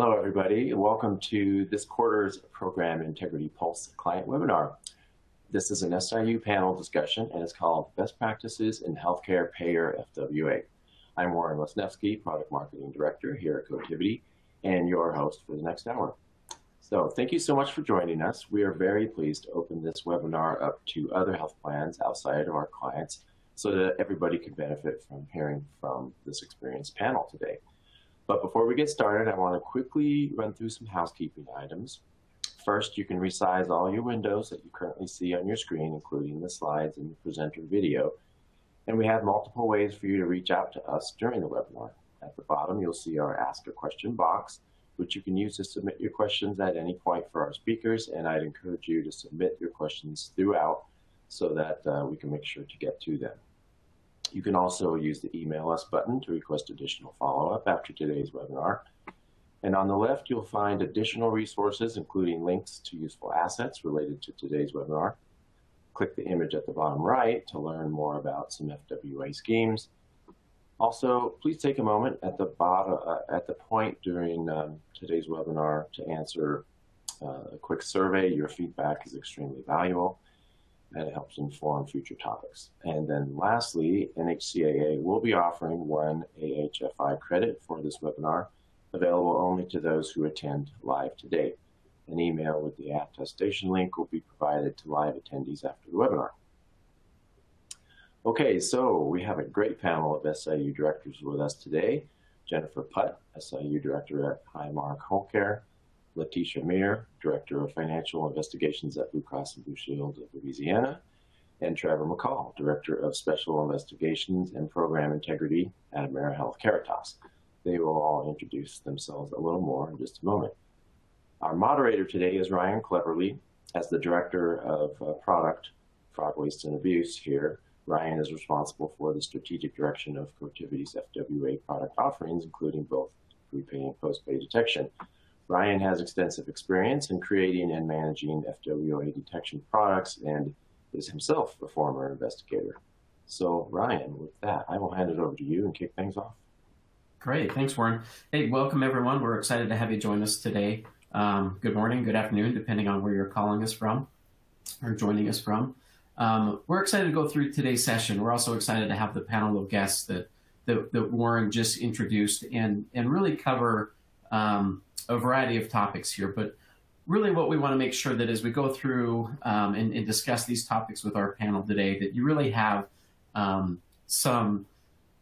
Hello, everybody. Welcome to this quarter's Program Integrity Pulse client webinar. This is an SIU panel discussion, and it's called Best Practices in Healthcare Payer FWA. I'm Warren Lesnevsky, Product Marketing Director here at Cotiviti, and your host for the next hour. So thank you so much for joining us. We are very pleased to open this webinar up to other health plans outside of our clients so that everybody can benefit from hearing from this experienced panel today. But before we get started, I want to quickly run through some housekeeping items. First, you can resize all your windows that you currently see on your screen, including the slides and the presenter video. And we have multiple ways for you to reach out to us during the webinar. At the bottom, you'll see our Ask a Question box which you can use to submit your questions at any point for our speakers. And I'd encourage you to submit your questions throughout so that uh, we can make sure to get to them. You can also use the email us button to request additional follow-up after today's webinar. And on the left, you'll find additional resources, including links to useful assets related to today's webinar. Click the image at the bottom right to learn more about some FWA schemes also, please take a moment at the bottom, uh, at the point during um, today's webinar to answer uh, a quick survey. Your feedback is extremely valuable and it helps inform future topics. And then lastly, NHCAA will be offering one AHFI credit for this webinar, available only to those who attend live today. An email with the attestation link will be provided to live attendees after the webinar. Okay, so we have a great panel of SIU directors with us today. Jennifer Putt, SIU Director at Highmark Whole Care, Letitia Meir, Director of Financial Investigations at Blue Cross and Blue Shield of Louisiana, and Trevor McCall, Director of Special Investigations and Program Integrity at AmeriHealth Caritas. They will all introduce themselves a little more in just a moment. Our moderator today is Ryan Cleverly, as the Director of uh, Product, Fraud, Waste, and Abuse here Ryan is responsible for the strategic direction of Cotiviti's FWA product offerings, including both prepay and postpay detection. Ryan has extensive experience in creating and managing FWA detection products and is himself a former investigator. So, Ryan, with that, I will hand it over to you and kick things off. Great. Thanks, Warren. Hey, welcome, everyone. We're excited to have you join us today. Um, good morning, good afternoon, depending on where you're calling us from or joining us from. Um, we're excited to go through today's session. We're also excited to have the panel of guests that, that, that Warren just introduced and, and really cover um, a variety of topics here. But really what we want to make sure that as we go through um, and, and, discuss these topics with our panel today, that you really have um, some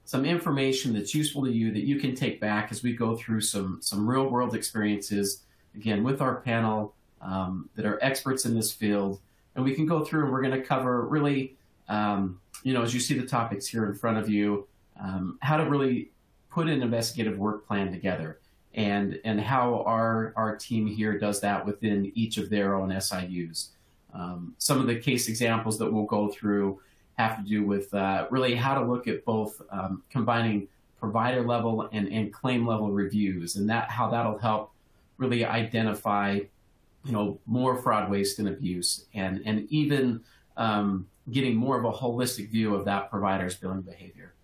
some information that's useful to you that you can take back as we go through some some real world experiences again with our panel um, that are experts in this field and we can go through and we're going to cover really, um, you know, as you see the topics here in front of you, um, how to really put an investigative work plan together and, and how our, our team here does that within each of their own SIUs. Um, some of the case examples that we'll go through have to do with uh, really how to look at both um, combining provider level and, and claim level reviews and that how that'll help really identify you know, more fraud, waste, and abuse, and and even um, getting more of a holistic view of that provider's billing behavior.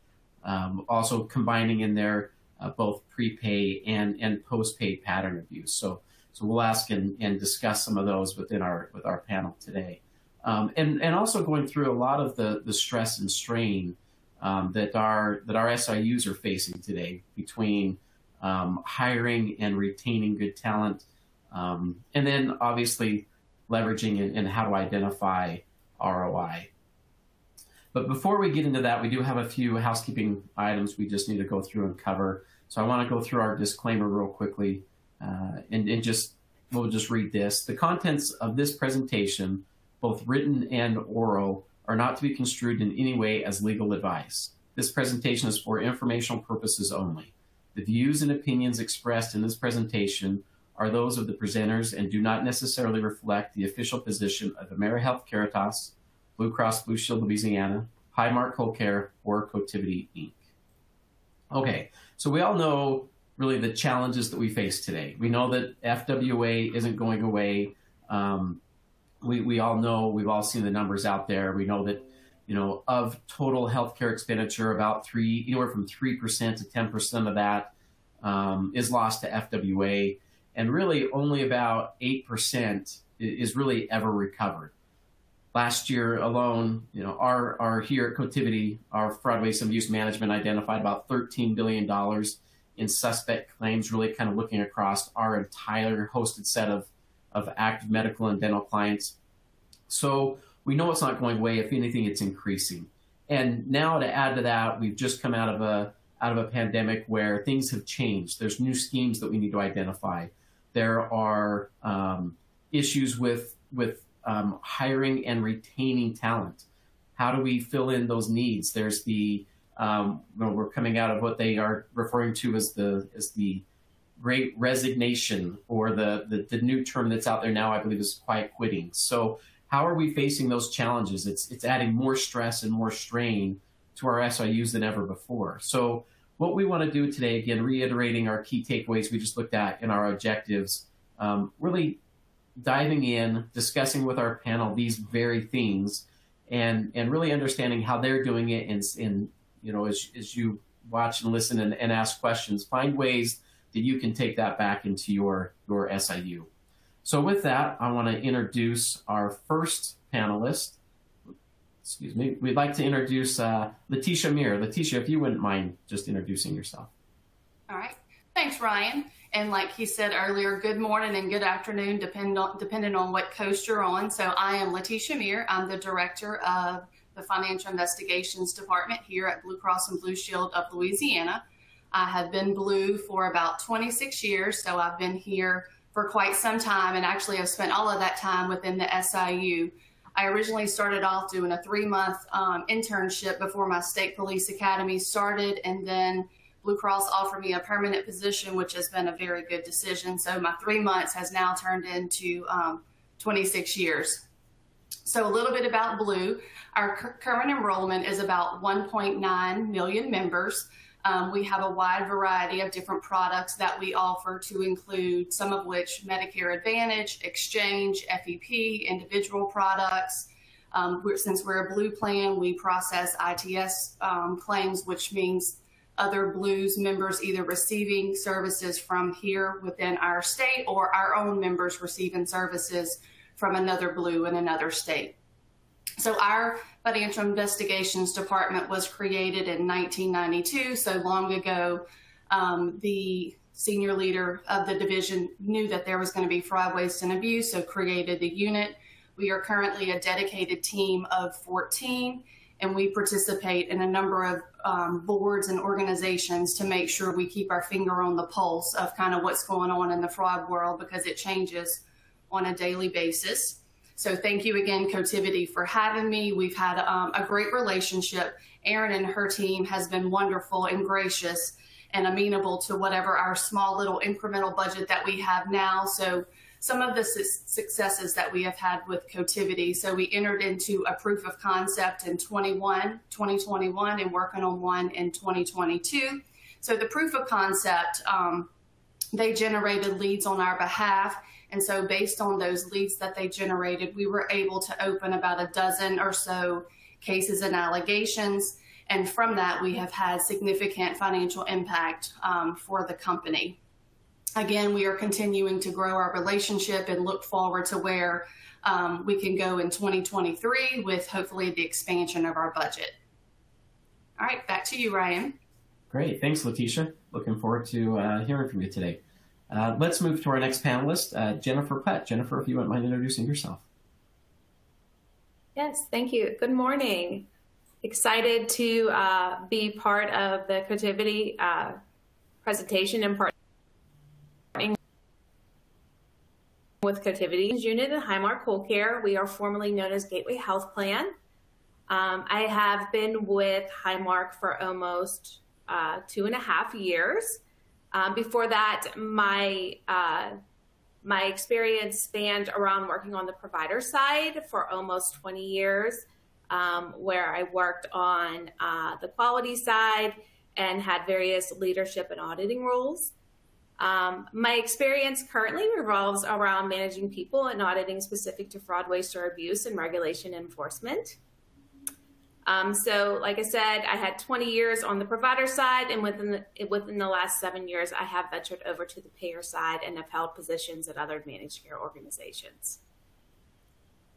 Um, also combining in there uh, both prepay and and postpay pattern abuse. So so we'll ask and, and discuss some of those within our with our panel today, um, and and also going through a lot of the the stress and strain um, that our that our SIUs are facing today between um, hiring and retaining good talent um, and then obviously leveraging and, and how to identify ROI. But before we get into that, we do have a few housekeeping items we just need to go through and cover. So I want to go through our disclaimer real quickly uh, and, and just we'll just read this. The contents of this presentation, both written and oral, are not to be construed in any way as legal advice. This presentation is for informational purposes only. The views and opinions expressed in this presentation are those of the presenters and do not necessarily reflect the official position of AmeriHealth Caritas, Blue Cross Blue Shield Louisiana, Highmark Whole Care, or Cotiviti Inc. Okay, so we all know really the challenges that we face today. We know that FWA isn't going away. Um, we, we all know, we've all seen the numbers out there. We know that, you know, of total healthcare expenditure, about three, anywhere from 3% to 10% of that um, is lost to FWA, and really only about 8% is really ever recovered. Last year alone, you know, our, our here at Cotiviti, our fraud, waste, and abuse management identified about $13 billion in suspect claims, really kind of looking across our entire hosted set of, of active medical and dental clients. So we know it's not going away. If anything, it's increasing. And now to add to that, we've just come out of a out of a pandemic where things have changed. There's new schemes that we need to identify. There are um, issues with with um, hiring and retaining talent. How do we fill in those needs? There's the um, know, we're coming out of what they are referring to as the as the great resignation or the, the, the new term that's out there now, I believe, is quiet quitting. So how are we facing those challenges? It's it's adding more stress and more strain to our SIUs than ever before. So what we want to do today, again, reiterating our key takeaways we just looked at in our objectives, um, really diving in, discussing with our panel these very things, and and really understanding how they're doing it And, in you know, as, as you watch and listen and, and ask questions, find ways that you can take that back into your, your SIU. So with that, I want to introduce our first panelist. Excuse me. We'd like to introduce uh, Letitia Muir. Letitia, if you wouldn't mind just introducing yourself. All right. Thanks, Ryan. And like he said earlier, good morning and good afternoon, depend on, depending on what coast you're on. So I am Letitia Muir. I'm the director of the Financial Investigations Department here at Blue Cross and Blue Shield of Louisiana. I have been Blue for about 26 years, so I've been here for quite some time and actually have spent all of that time within the SIU. I originally started off doing a three month um, internship before my state police academy started, and then Blue Cross offered me a permanent position, which has been a very good decision. So my three months has now turned into um, 26 years. So a little bit about Blue. Our current enrollment is about 1.9 million members. Um, we have a wide variety of different products that we offer to include some of which Medicare Advantage, Exchange, FEP, individual products. Um, we're, since we're a Blue plan, we process ITS um, claims, which means other Blues members either receiving services from here within our state or our own members receiving services from another Blue in another state. So our financial investigations department was created in 1992, so long ago. Um, the senior leader of the division knew that there was going to be fraud, waste, and abuse, so created the unit. We are currently a dedicated team of 14, and we participate in a number of um, boards and organizations to make sure we keep our finger on the pulse of kind of what's going on in the fraud world because it changes on a daily basis. So thank you again, Cotiviti, for having me. We've had um, a great relationship. Erin and her team has been wonderful and gracious and amenable to whatever our small little incremental budget that we have now. So some of the su successes that we have had with Cotiviti. So we entered into a proof of concept in 21, 2021 and working on one in 2022. So the proof of concept, um, they generated leads on our behalf and so, based on those leads that they generated, we were able to open about a dozen or so cases and allegations. And from that, we have had significant financial impact um, for the company. Again, we are continuing to grow our relationship and look forward to where um, we can go in 2023 with hopefully the expansion of our budget. All right, back to you, Ryan. Great. Thanks, Letitia. Looking forward to uh, hearing from you today. Uh, let's move to our next panelist, uh, Jennifer Putt. Jennifer, if you wouldn't mind introducing yourself. Yes, thank you. Good morning. Excited to uh, be part of the Cotiviti uh, presentation and partnering with Cotiviti's unit in Highmark Whole Care. We are formerly known as Gateway Health Plan. Um, I have been with Highmark for almost uh, two and a half years. Um, before that, my uh, my experience spanned around working on the provider side for almost 20 years, um, where I worked on uh, the quality side and had various leadership and auditing roles. Um, my experience currently revolves around managing people and auditing specific to fraud, waste, or abuse and regulation enforcement. Um, so, like I said, I had 20 years on the provider side, and within the, within the last seven years, I have ventured over to the payer side and have held positions at other managed care organizations.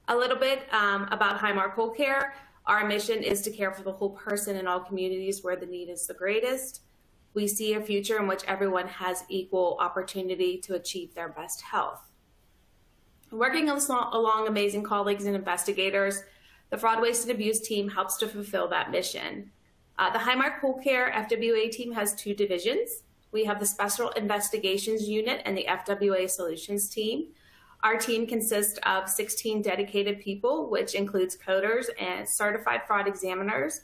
A little bit um, about Highmark Whole Care. Our mission is to care for the whole person in all communities where the need is the greatest. We see a future in which everyone has equal opportunity to achieve their best health. Working along amazing colleagues and investigators, the Fraud, Waste, and Abuse team helps to fulfill that mission. Uh, the Highmark Whole Care FWA team has two divisions. We have the Special Investigations Unit and the FWA Solutions team. Our team consists of 16 dedicated people, which includes coders and certified fraud examiners,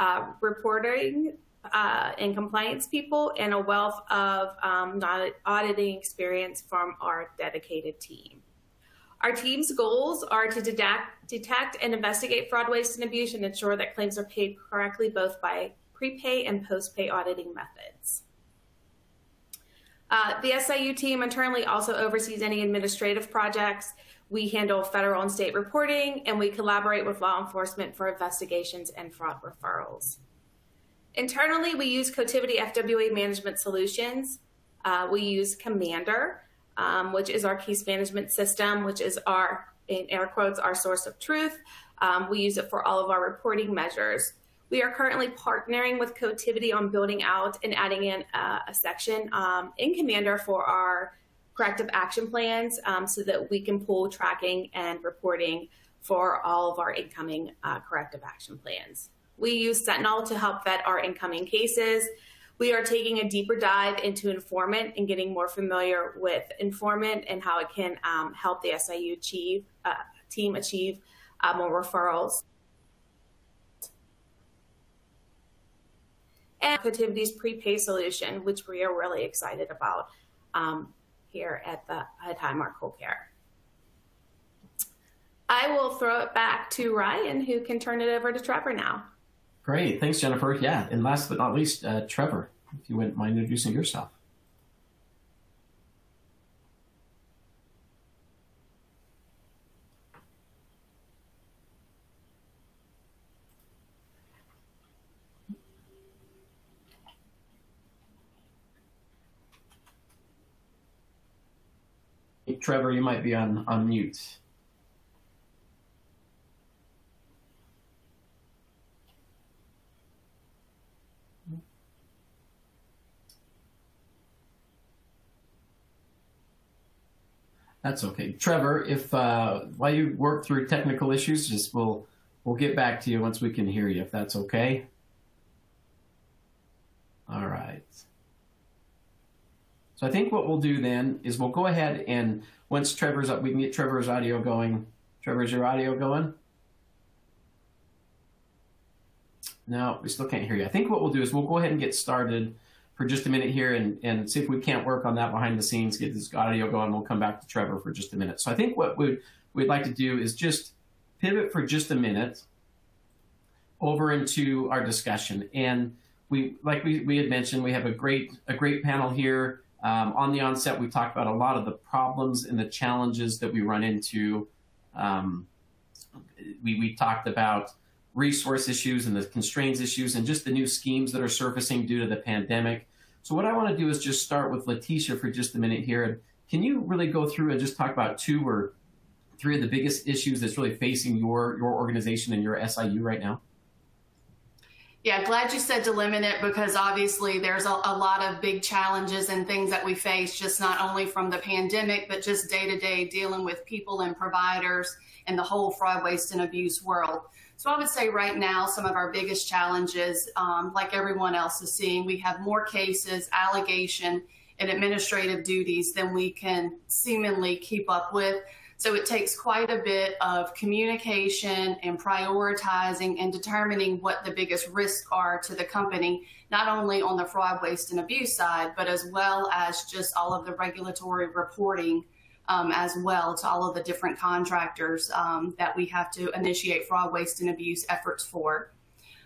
uh, reporting uh, and compliance people, and a wealth of um, auditing experience from our dedicated team. Our team's goals are to detect, detect and investigate fraud, waste, and abuse and ensure that claims are paid correctly both by prepay and post-pay auditing methods. Uh, the SIU team internally also oversees any administrative projects. We handle federal and state reporting, and we collaborate with law enforcement for investigations and fraud referrals. Internally, we use Cotiviti FWA Management Solutions. Uh, we use Commander, um, which is our case management system, which is our, in air quotes, our source of truth. Um, we use it for all of our reporting measures. We are currently partnering with Cotiviti on building out and adding in uh, a section um, in Commander for our corrective action plans um, so that we can pull tracking and reporting for all of our incoming uh, corrective action plans. We use Sentinel to help vet our incoming cases we are taking a deeper dive into Informant and getting more familiar with Informant and how it can um, help the SIU achieve, uh, team achieve uh, more referrals. And Cotiviti's prepay solution, which we are really excited about um, here at the at Highmark Whole Care. I will throw it back to Ryan, who can turn it over to Trevor now. Great. Thanks, Jennifer. Yeah. And last but not least, uh, Trevor, if you wouldn't mind introducing yourself. Trevor, you might be on, on mute. That's okay. Trevor, if uh, while you work through technical issues, just we'll we'll get back to you once we can hear you, if that's okay. All right. So I think what we'll do then is we'll go ahead and once Trevor's up, we can get Trevor's audio going. Trevor's your audio going? No, we still can't hear you. I think what we'll do is we'll go ahead and get started for just a minute here and, and see if we can't work on that behind the scenes, get this audio going. We'll come back to Trevor for just a minute. So I think what we'd, we'd like to do is just pivot for just a minute over into our discussion. And we, like we, we had mentioned, we have a great, a great panel here. Um, on the onset, we talked about a lot of the problems and the challenges that we run into. Um, we, we talked about resource issues and the constraints issues and just the new schemes that are surfacing due to the pandemic. So what I want to do is just start with Letitia for just a minute here. And can you really go through and just talk about two or three of the biggest issues that's really facing your, your organization and your SIU right now? Yeah, glad you said to limit it because obviously there's a, a, lot of big challenges and things that we face, just not only from the pandemic, but just day to day dealing with people and providers and the whole fraud, waste, and abuse world. So I would say right now, some of our biggest challenges, um, like everyone else is seeing, we have more cases, allegation, and administrative duties than we can seemingly keep up with. So it takes quite a bit of communication and prioritizing and determining what the biggest risks are to the company, not only on the fraud, waste, and abuse side, but as well as just all of the regulatory reporting um, as well to all of the different contractors um, that we have to initiate fraud, waste, and abuse efforts for.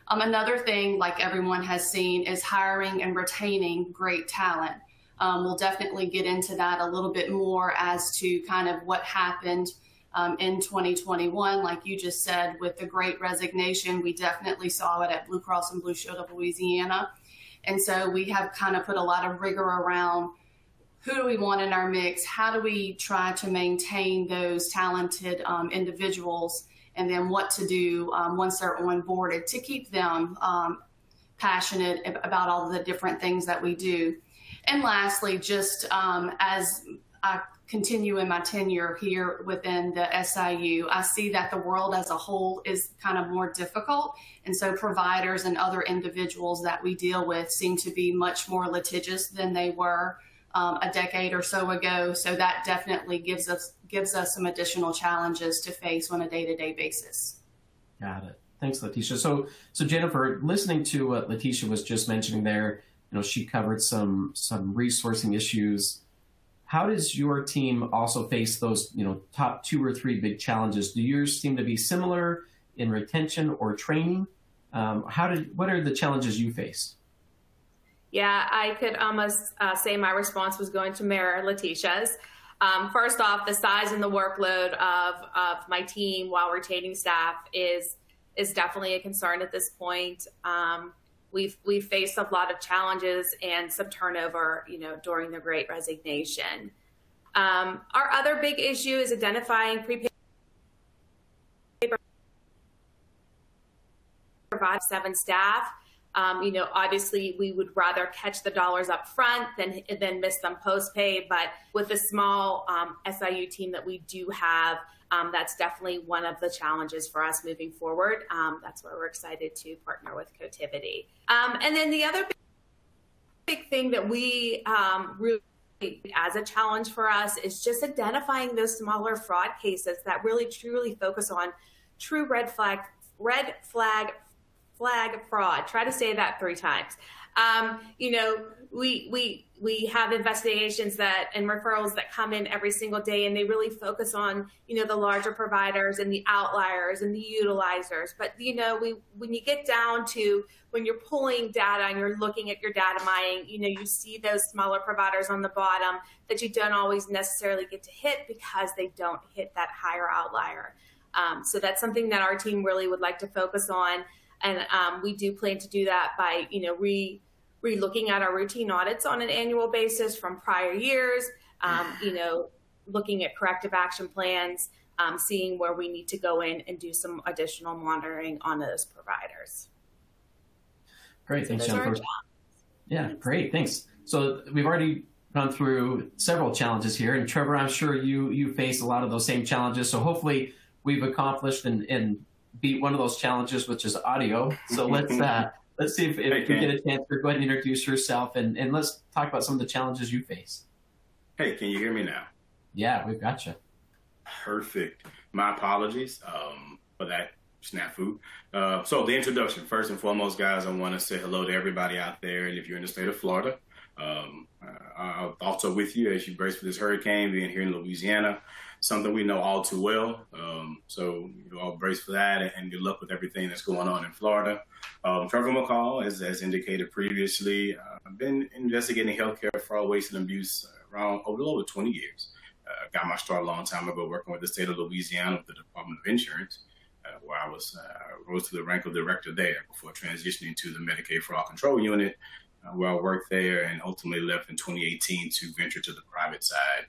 Um, another thing, like everyone has seen, is hiring and retaining great talent. Um, we'll definitely get into that a little bit more as to kind of what happened um, in 2021. Like you just said, with the great resignation, we definitely saw it at Blue Cross and Blue Shield of Louisiana. And so we have kind of put a lot of rigor around who do we want in our mix? How do we try to maintain those talented um, individuals? And then what to do um, once they're onboarded to keep them um, passionate about all the different things that we do. And lastly, just um, as I continue in my tenure here within the SIU, I see that the world as a whole is kind of more difficult. And so providers and other individuals that we deal with seem to be much more litigious than they were um, a decade or so ago. So that definitely gives us gives us some additional challenges to face on a day to day basis. Got it. Thanks, Letitia. So, so Jennifer, listening to what Letitia was just mentioning there, you know, she covered some some resourcing issues. How does your team also face those, you know, top two or three big challenges? Do yours seem to be similar in retention or training? Um, how did what are the challenges you face? Yeah, I could almost uh, say my response was going to mirror Letitia's. Um, first off, the size and the workload of, of my team while retaining staff is is definitely a concern at this point. Um, we've we've faced a lot of challenges and some turnover, you know, during the Great Resignation. Um, our other big issue is identifying prepaid provide seven staff um, you know, obviously we would rather catch the dollars up front than than miss them post pay. But with the small um, SIU team that we do have, um, that's definitely one of the challenges for us moving forward. Um, that's why we're excited to partner with Cotiviti. Um, and then the other big thing that we um, really as a challenge for us is just identifying those smaller fraud cases that really truly focus on true red flag red flag flag of fraud. Try to say that three times. Um, you know, we we we have investigations that and referrals that come in every single day, and they really focus on you know the larger providers and the outliers and the utilizers. But you know, we when you get down to when you're pulling data and you're looking at your data mining, you know, you see those smaller providers on the bottom that you don't always necessarily get to hit because they don't hit that higher outlier. Um, so that's something that our team really would like to focus on and um, we do plan to do that by you know re re-looking at our routine audits on an annual basis from prior years um, you know looking at corrective action plans um, seeing where we need to go in and do some additional monitoring on those providers. Great thanks jennifer. yeah great thanks. So we've already gone through several challenges here and trevor i'm sure you you face a lot of those same challenges. So hopefully we've accomplished and, and beat one of those challenges, which is audio. So let's uh, let's see if, if hey, we get a chance to go ahead and introduce yourself and, and let's talk about some of the challenges you face. Hey, can you hear me now? Yeah, we've got you. Perfect. My apologies um, for that snafu. Uh, so the introduction, first and foremost, guys, I want to say hello to everybody out there. And if you're in the state of Florida, um, uh, also with you as you brace for this hurricane, being here in Louisiana something we know all too well. Um, so you all brace for that and good luck with everything that's going on in Florida. Um, Trevor McCall, as, as indicated previously, uh, I've been investigating healthcare fraud, waste, and abuse around a little over 20 years. Uh, got my start a long time ago working with the state of Louisiana with the Department of Insurance, uh, where I was uh, rose to the rank of director there before transitioning to the Medicaid Fraud Control Unit, uh, where I worked there and ultimately left in 2018 to venture to the private side.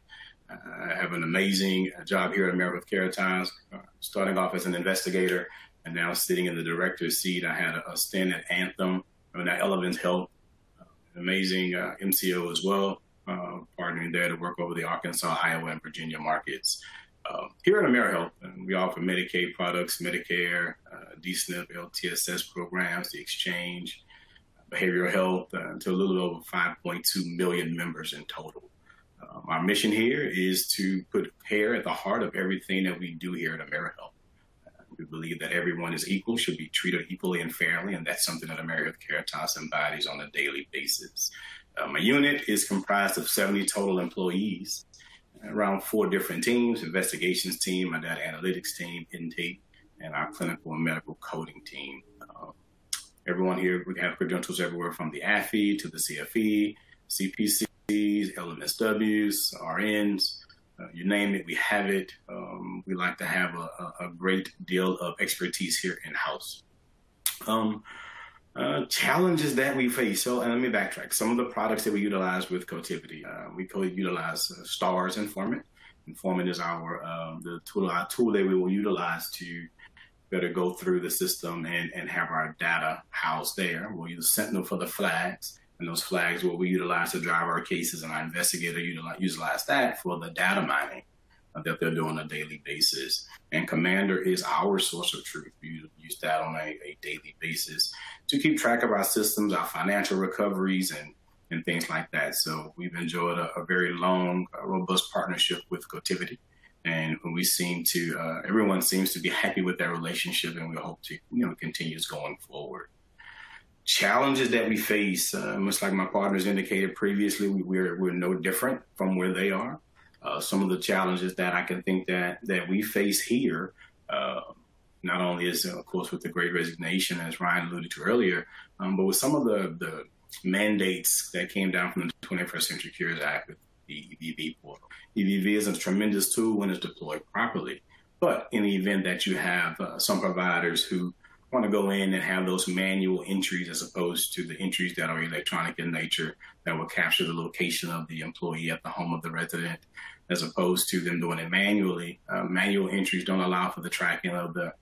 I have an amazing job here at AmeriHealth Caritas, uh, starting off as an investigator and now sitting in the director's seat. I had a, a stint at Anthem, and at Elevance Health, uh, amazing uh, MCO as well, uh, partnering there to work over the Arkansas, Iowa, and Virginia markets. Uh, here at AmeriHealth, uh, we offer Medicaid products, Medicare, DSNP, LTSS programs, the exchange, behavioral health, to a little over 5.2 million members in total. Um, our mission here is to put care at the heart of everything that we do here at AmeriHealth. Uh, we believe that everyone is equal, should be treated equally and fairly, and that's something that AmeriHealth Caritas embodies on a daily basis. Um, my unit is comprised of 70 total employees, around four different teams, investigations team, my data analytics team, intake, and our clinical and medical coding team. Uh, everyone here, we have credentials everywhere from the AHFI to the CFE, CPC, LMSWs, RNs, uh, you name it, we have it. Um, we like to have a, a, great deal of expertise here in house. Um, uh, challenges that we face. So, and let me backtrack. Some of the products that we utilize with Cotiviti, uh, we co-utilize uh, Stars Informant. Informant is our um, the tool, our tool that we will utilize to better go through the system and, and have our data housed there. We'll use Sentinel for the flags, and those flags will we utilize to drive our cases, and our investigator utilize, that for the data mining that they're doing on a daily basis. And Commander is our source of truth. We use that on a, a daily basis to keep track of our systems, our financial recoveries, and and things like that. So we've enjoyed a, a very long, uh, robust partnership with Cotiviti. And we seem to, uh, everyone seems to be happy with that relationship, and we hope to, you know, continues going forward. Challenges that we face, uh, much like my partners indicated previously, we, are we're no different from where they are. Uh, some of the challenges that I can think that that we face here, uh, not only is of course with the Great Resignation, as Ryan alluded to earlier, um, but with some of the the mandates that came down from the 21st Century Cures Act with the EVV portal. EVV is a tremendous tool when it's deployed properly. But in the event that you have uh, some providers who want to go in and have those manual entries as opposed to the entries that are electronic in nature that will capture the location of the employee at the home of the resident, as opposed to them doing it manually. Uh, manual entries don't allow for the tracking of the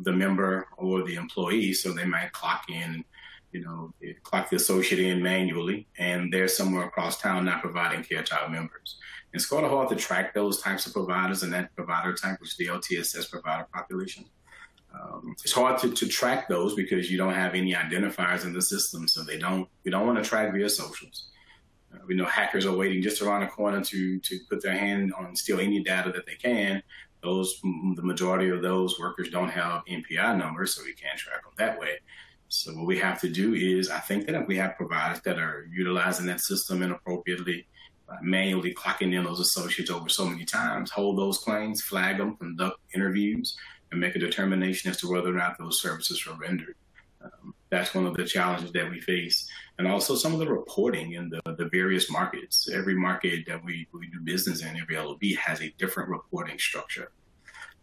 the member or the employee, so they might clock in you know, clock the associate in manually, and they're somewhere across town not providing care to our members. It's quite hard to track those types of providers and that provider type, which is the LTSS provider population. Um, it's hard to, to track those because you don't have any identifiers in the system, so they don't. We don't want to track via socials. Uh, we know hackers are waiting just around the corner to to put their hand on steal any data that they can. Those the majority of those workers don't have NPI numbers, so we can't track them that way. So what we have to do is, I think that if we have providers that are utilizing that system inappropriately, uh, manually clocking in those associates over so many times, hold those claims, flag them, conduct interviews, and make a determination as to whether or not those services are rendered. Um, that's one of the challenges that we face. And also some of the reporting in the, the various markets. Every market that we, we do business in, every LOB has a different reporting structure.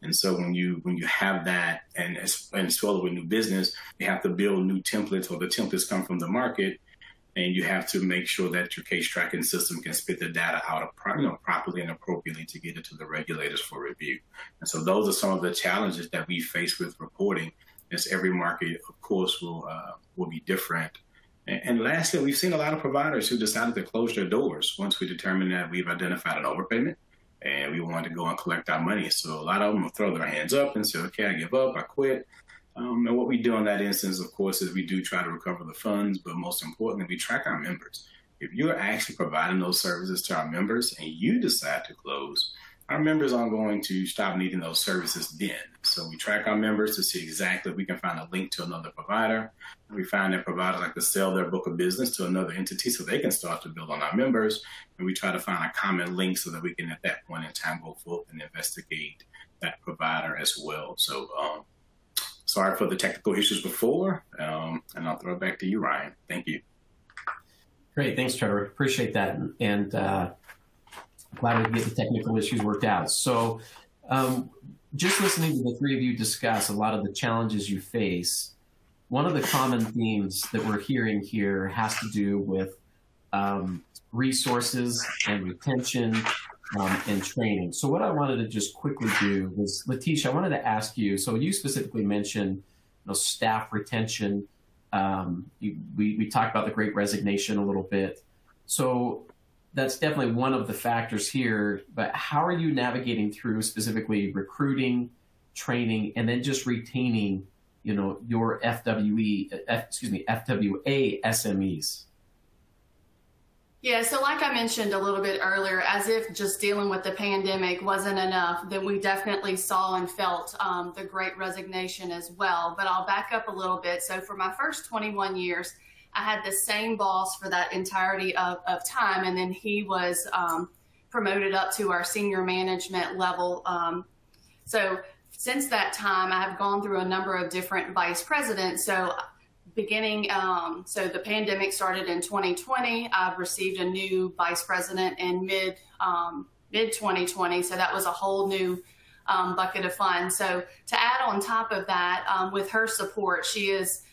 And so when you when you have that, and as, and as well with new business, you have to build new templates, or the templates come from the market, and you have to make sure that your case tracking system can spit the data out you know, properly and appropriately to get it to the regulators for review. And so those are some of the challenges that we face with reporting. As every market, of course, will uh, will be different. And, and lastly, we've seen a lot of providers who decided to close their doors once we determined that we've identified an overpayment and we wanted to go and collect our money. So a lot of them will throw their hands up and say, okay, I give up, I quit. Um, and what we do in that instance, of course, is we do try to recover the funds, but most importantly, we track our members. If you're actually providing those services to our members and you decide to close, our members aren't going to stop needing those services then. So we track our members to see exactly if we can find a link to another provider. We find that providers like to sell their book of business to another entity so they can start to build on our members. And we try to find a common link so that we can at that point in time go forth and investigate that provider as well. So um, sorry for the technical issues before. Um, and I'll throw it back to you, Ryan. Thank you. Great. Thanks, Trevor. Appreciate that. And uh, glad we get the technical issues worked out. So, um, just listening to the three of you discuss a lot of the challenges you face, one of the common themes that we're hearing here has to do with um, resources and retention um, and training. So, what I wanted to just quickly do was, Letitia, I wanted to ask you. So, you specifically mentioned you know, staff retention. Um, you, we, we talked about the great resignation a little bit. So, that's definitely one of the factors here. But how are you navigating through specifically recruiting, training, and then just retaining, you know, your FWE, F, excuse me, FWA SMEs? Yeah, so like I mentioned a little bit earlier, as if just dealing with the pandemic wasn't enough, then we definitely saw and felt um, the great resignation as well. But I'll back up a little bit. So for my first 21 years, I had the same boss for that entirety of, of time, and then he was um, promoted up to our senior management level. Um, so since that time, I have gone through a number of different vice presidents. So beginning, um, so the pandemic started in 2020. I've received a new vice president in mid um, mid 2020. So that was a whole new um, bucket of fun. So to add on top of that, um, with her support, she is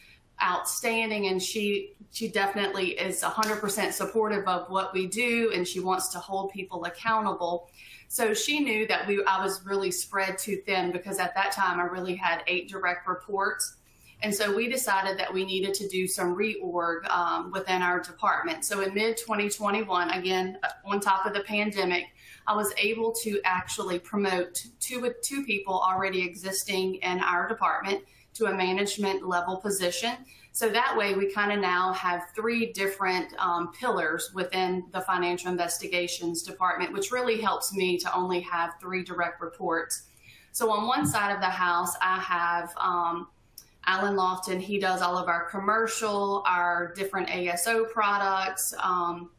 outstanding and she she definitely is 100% supportive of what we do and she wants to hold people accountable so she knew that we i was really spread too thin because at that time i really had eight direct reports and so we decided that we needed to do some reorg um, within our department so in mid 2021 again on top of the pandemic i was able to actually promote two two people already existing in our department to a management level position. So that way, we kind of now have three different um, pillars within the financial investigations department, which really helps me to only have three direct reports. So on one side of the house, I have um, Alan Lofton. He does all of our commercial, our different ASO products, um,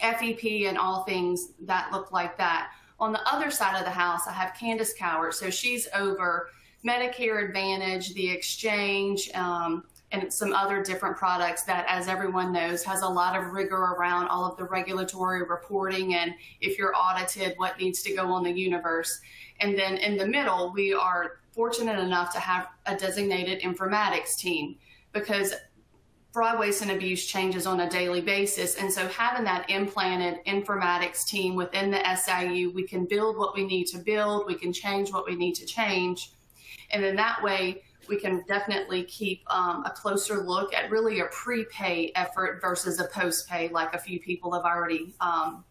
FEP, and all things that look like that. On the other side of the house, I have Candace Coward. So she's over Medicare Advantage, the exchange, um, and some other different products that, as everyone knows, has a lot of rigor around all of the regulatory reporting and if you're audited, what needs to go on the universe. And then in the middle, we are fortunate enough to have a designated informatics team because fraud, waste, and abuse changes on a daily basis. And so having that implanted informatics team within the SIU, we can build what we need to build, we can change what we need to change and then that way, we can definitely keep um, a closer look at really a prepay effort versus a post-pay, like a few people have already um,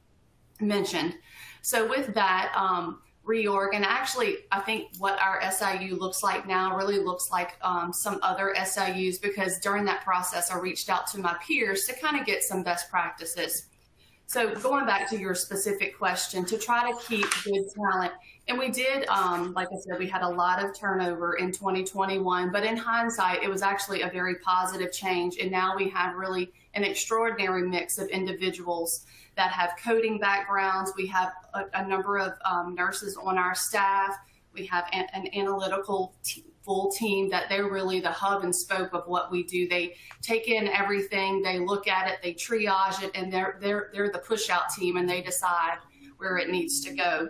mentioned. So with that um, reorg, and actually, I think what our SIU looks like now really looks like um, some other SIUs because during that process, I reached out to my peers to kind of get some best practices. So going back to your specific question, to try to keep good talent, and we did, um, like I said, we had a lot of turnover in 2021, but in hindsight, it was actually a very positive change. And now we have really an extraordinary mix of individuals that have coding backgrounds. We have a, a number of um, nurses on our staff. We have an, an analytical full team that they're really the hub and spoke of what we do. They take in everything, they look at it, they triage it, and they're they're they're the push out team and they decide where it needs to go.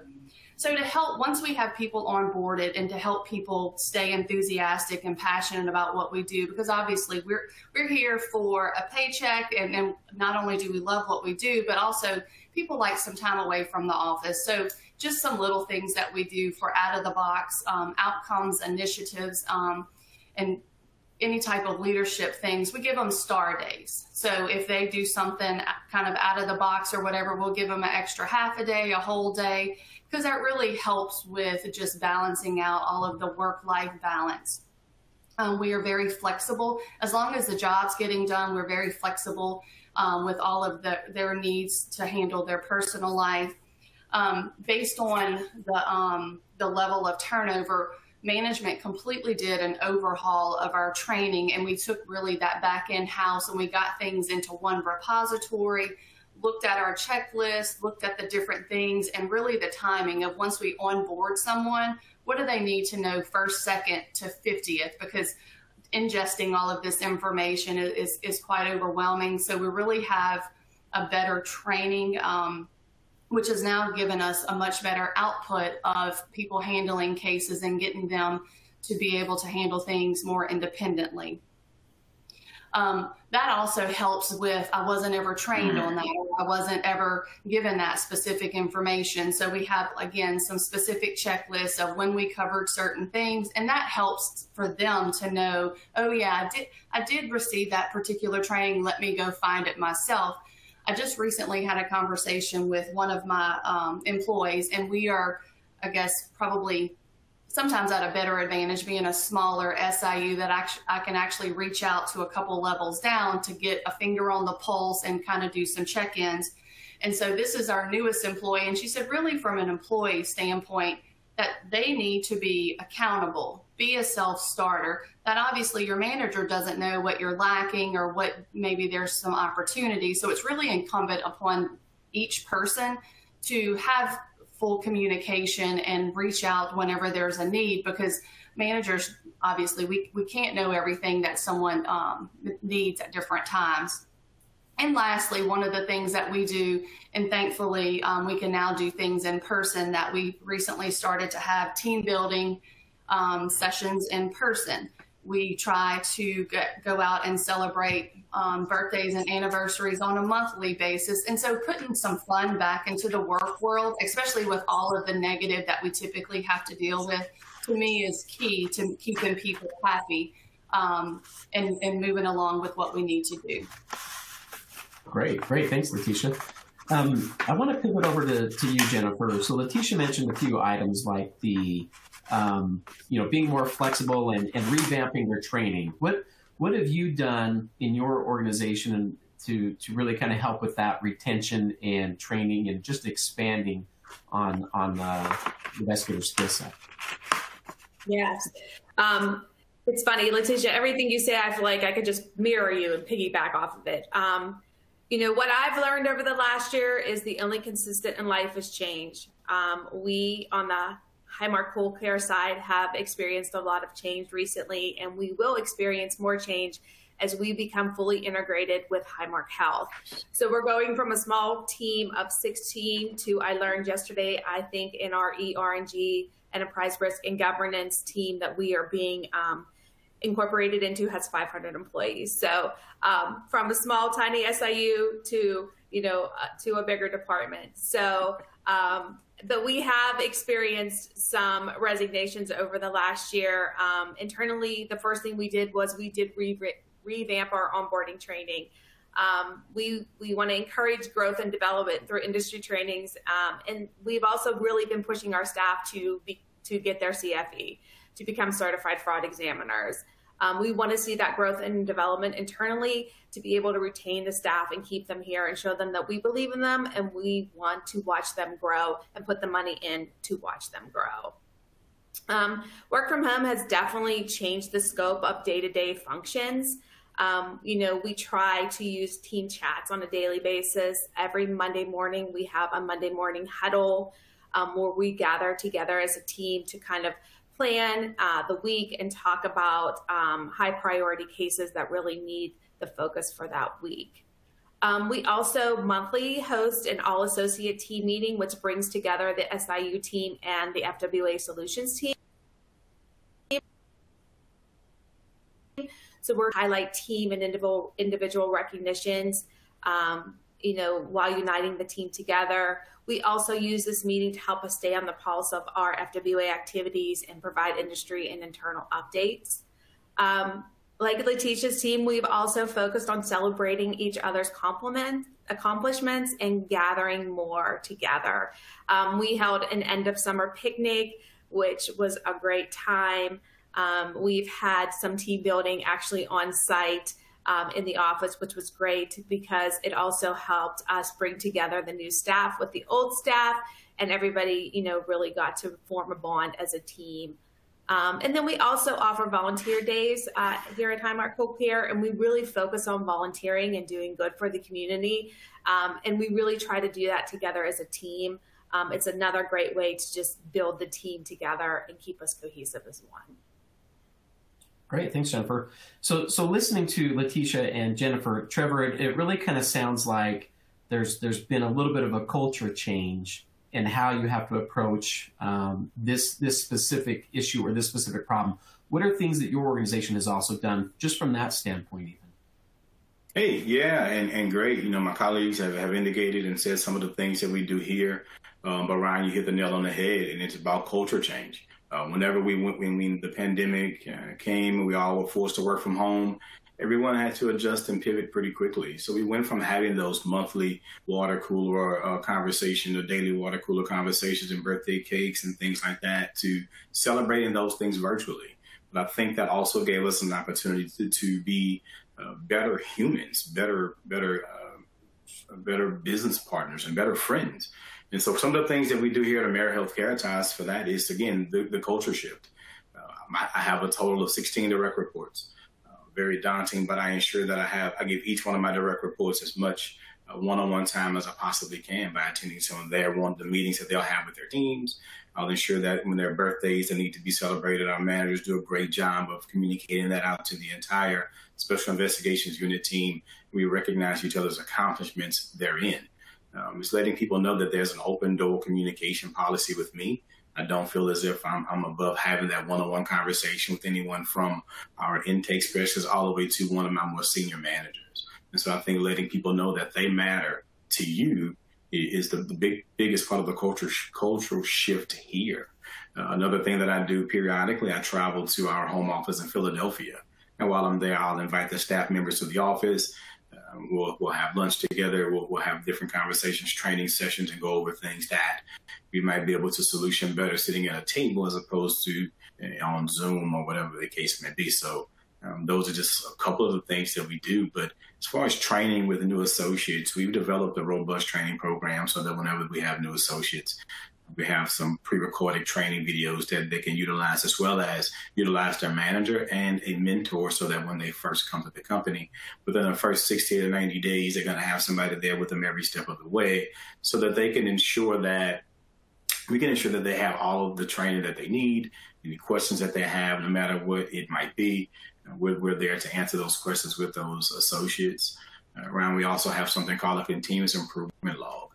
So to help once we have people onboarded and to help people stay enthusiastic and passionate about what we do, because obviously we're we're here for a paycheck and, and not only do we love what we do, but also people like some time away from the office. So just some little things that we do for out of the box um, outcomes initiatives um, and any type of leadership things we give them star days so if they do something kind of out of the box or whatever we'll give them an extra half a day a whole day because that really helps with just balancing out all of the work life balance. Um, we are very flexible. As long as the job's getting done we're very flexible um, with all of the, their needs to handle their personal life. Um, based on the um, the level of turnover, management completely did an overhaul of our training, and we took really that back in house and we got things into one repository. Looked at our checklist, looked at the different things, and really the timing of once we onboard someone, what do they need to know first, second to 50th? Because ingesting all of this information is, is, quite overwhelming. So we really have a better training um, which has now given us a much better output of people handling cases and getting them to be able to handle things more independently. Um, that also helps with I wasn't ever trained on that. I wasn't ever given that specific information. So we have again some specific checklists of when we covered certain things, and that helps for them to know. Oh yeah, I did. I did receive that particular training. Let me go find it myself. I just recently had a conversation with one of my um, employees, and we are, I guess, probably sometimes at a better advantage being a smaller SIU that I, I can actually reach out to a couple levels down to get a finger on the pulse and kind of do some check ins. And so this is our newest employee. And she said, really, from an employee standpoint, that they need to be accountable, be a self starter. That obviously your manager doesn't know what you're lacking or what maybe there's some opportunity. So it's really incumbent upon each person to have full communication and reach out whenever there's a need because managers obviously we, we can't know everything that someone um, needs at different times And lastly, one of the things that we do, and thankfully um, we can now do things in person, that we recently started to have team building um, sessions in person. We try to get, go out and celebrate um, birthdays and anniversaries on a monthly basis. And so putting some fun back into the work world, especially with all of the negative that we typically have to deal with, to me is key to keeping people happy um, and, and moving along with what we need to do. Great, great. Thanks, Letitia. Um, I want to pivot over to, to you, Jennifer. So Letitia mentioned a few items like the, um, you know, being more flexible and, and revamping their training. What what have you done in your organization to to really kind of help with that retention and training and just expanding on on uh, the vestibular skill set? Yes. Um, it's funny, Letitia, everything you say, I feel like I could just mirror you and piggyback off of it. Um, you know, what I've learned over the last year is the only consistent in life is change. Um, we on the Highmark Whole Care side have experienced a lot of change recently, and we will experience more change as we become fully integrated with Highmark Health. So we're going from a small team of 16 to, I learned yesterday, I think in our ER&G enterprise risk and governance team that we are being um, incorporated into has 500 employees. So um, from a small, tiny SIU to you know uh, to a bigger department. So um, but we have experienced some resignations over the last year. Um, internally, the first thing we did was we did re- revamp our onboarding training. Um, we we want to encourage growth and development through industry trainings, um, and we've also really been pushing our staff to be, to get their CFE to become certified fraud examiners. Um, we want to see that growth and development internally to be able to retain the staff and keep them here and show them that we believe in them and we want to watch them grow and put the money in to watch them grow. Um, work from home has definitely changed the scope of day to day functions. Um, you know, we try to use team chats on a daily basis. Every Monday morning, we have a Monday morning huddle um, where we gather together as a team to kind of plan uh, the week and talk about um, high priority cases that really need the focus for that week. Um, we also monthly host an all associate team meeting, which brings together the SIU team and the FWA solutions team. So we're highlight team and individual individual recognitions, um, you know, while uniting the team together. We also use this meeting to help us stay on the pulse of our FWA activities and provide industry and internal updates. Um, like Letitia's team, we've also focused on celebrating each other's compliment, accomplishments and gathering more together. Um, we held an end of summer picnic, which was a great time. Um, we've had some team building actually on site um, in the office, which was great because it also helped us bring together the new staff with the old staff, and everybody, you know, really got to form a bond as a team. Um, and then we also offer volunteer days uh, here at Highmark Whole Care, and we really focus on volunteering and doing good for the community. Um, and we really try to do that together as a team. Um, it's another great way to just build the team together and keep us cohesive as one. Great, thanks, Jennifer. So, so listening to Letitia and Jennifer, Trevor, it, it really kind of sounds like there's there's been a little bit of a culture change in how you have to approach um, this this specific issue or this specific problem. What are things that your organization has also done, just from that standpoint, even? Hey, yeah, and, and great. You know, my colleagues have, have indicated and said some of the things that we do here. Um, but Ryan, you hit the nail on the head, and it's about culture change. Uh, whenever we went, when the pandemic uh, came, we all were forced to work from home. Everyone had to adjust and pivot pretty quickly. So we went from having those monthly water cooler uh, conversations, or daily water cooler conversations, and birthday cakes and things like that, to celebrating those things virtually. But I think that also gave us an opportunity to, to be uh, better humans, better, better, uh, better business partners, and better friends. And so some of the things that we do here at AmeriHealth Caritas for that is, again, the, the culture shift. Uh, I have a total of 16 direct reports. Uh, very daunting, but I ensure that I have, I give each one of my direct reports as much uh, one-on-one time as I possibly can by attending some of their one of the meetings that they'll have with their teams. I'll ensure that when their birthdays that need to be celebrated, our managers do a great job of communicating that out to the entire special investigations unit team we recognize each other's accomplishments therein. Um, it's letting people know that there's an open door communication policy with me. I don't feel as if I'm, I'm above having that one-on-one conversation with anyone from our intake specialist all the way to one of my more senior managers. And so I think letting people know that they matter to you is the, the big biggest part of the culture cultural shift here. Uh, another thing that I do periodically, I travel to our home office in Philadelphia. And while I'm there, I'll invite the staff members to the office. Um, we'll, we'll have lunch together. We'll, we'll have different conversations, training sessions, and go over things that we might be able to solution better sitting at a table as opposed to uh, on Zoom or whatever the case may be. So um, those are just a couple of the things that we do. But as far as training with new associates, we've developed a robust training program so that whenever we have new associates, we have some pre-recorded training videos that they can utilize as well as utilize their manager and a mentor so that when they first come to the company, within the first 60 to 90 days, they're going to have somebody there with them every step of the way so that they can ensure that we can ensure that they have all of the training that they need, any questions that they have, no matter what it might be. We're, we're there to answer those questions with those associates. Around, we also have something called a continuous improvement log.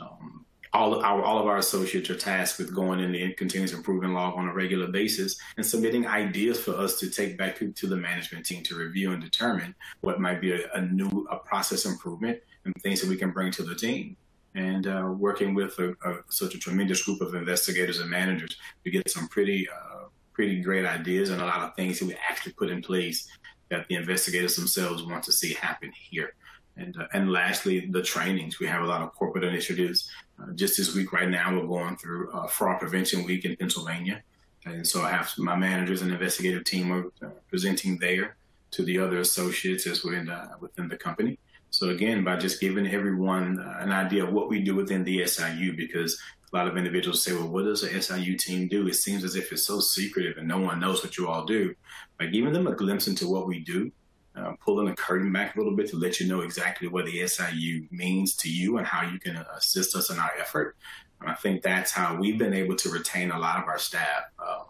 Um, all, our, all of our associates are tasked with going in the continuous improvement log on a regular basis and submitting ideas for us to take back to, the management team to review and determine what might be a, a new a process improvement and things that we can bring to the team and uh, working with a, a, such a tremendous group of investigators and managers we get some pretty uh, pretty great ideas and a lot of things that we actually put in place that the investigators themselves want to see happen here and, uh, and lastly, the trainings. We have a lot of corporate initiatives. Uh, just this week, right now, we're going through uh, Fraud Prevention Week in Pennsylvania. And so I have my managers and investigative team are uh, presenting there to the other associates as we're in, within the company. So again, by just giving everyone uh, an idea of what we do within the SIU, because a lot of individuals say, well, what does the SIU team do? It seems as if it's so secretive and no one knows what you all do. By giving them a glimpse into what we do, uh, pulling the curtain back a little bit to let you know exactly what the SIU means to you and how you can assist us in our effort. And I think that's how we've been able to retain a lot of our staff um,